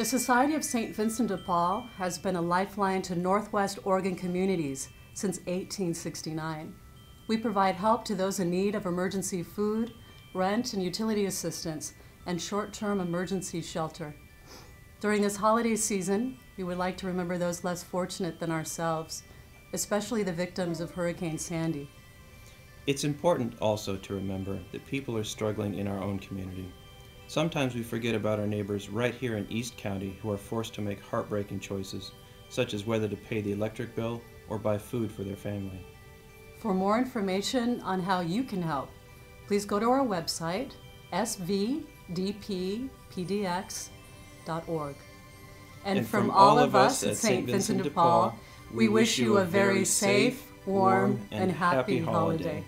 The Society of St. Vincent de Paul has been a lifeline to Northwest Oregon communities since 1869. We provide help to those in need of emergency food, rent and utility assistance, and short term emergency shelter. During this holiday season, we would like to remember those less fortunate than ourselves, especially the victims of Hurricane Sandy. It's important also to remember that people are struggling in our own community. Sometimes we forget about our neighbors right here in East County who are forced to make heartbreaking choices, such as whether to pay the electric bill or buy food for their family. For more information on how you can help, please go to our website, svdppdx.org. And, from, all of us at St. Vincent de Paul, we wish you a very safe, warm, and happy holiday.